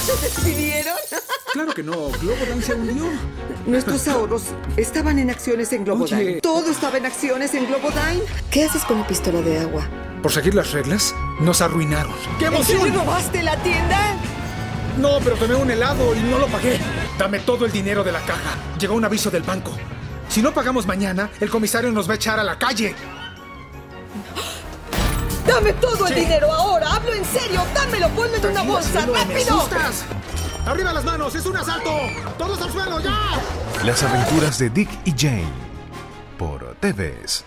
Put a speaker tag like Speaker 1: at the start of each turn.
Speaker 1: ¿Se despidieron?
Speaker 2: Claro que no, Globodyne se hundió.
Speaker 1: Nuestros ahorros estaban en acciones en Globodyne.
Speaker 2: Oye.
Speaker 1: Todo estaba en acciones en Globodyne.
Speaker 3: ¿Qué haces con la pistola de agua?
Speaker 2: Por seguir las reglas, nos arruinaron. ¡Qué
Speaker 1: ¿En serio robaste la tienda?
Speaker 2: No, pero tomé un helado y no lo pagué. Dame todo el dinero de la caja. Llegó un aviso del banco. Si no pagamos mañana, el comisario nos va a echar a la calle.
Speaker 1: ¡Dame todo el dinero ahora! ¡Hablo en serio! ¡Dámelo! ¡Ponlo en una bolsa!
Speaker 2: cielo, ¡Me
Speaker 1: ¡Rápido!
Speaker 2: ¡Arriba las manos! ¡Es un asalto! ¡Todos al suelo, ya!
Speaker 4: Las aventuras de Dick y Jane por TVS.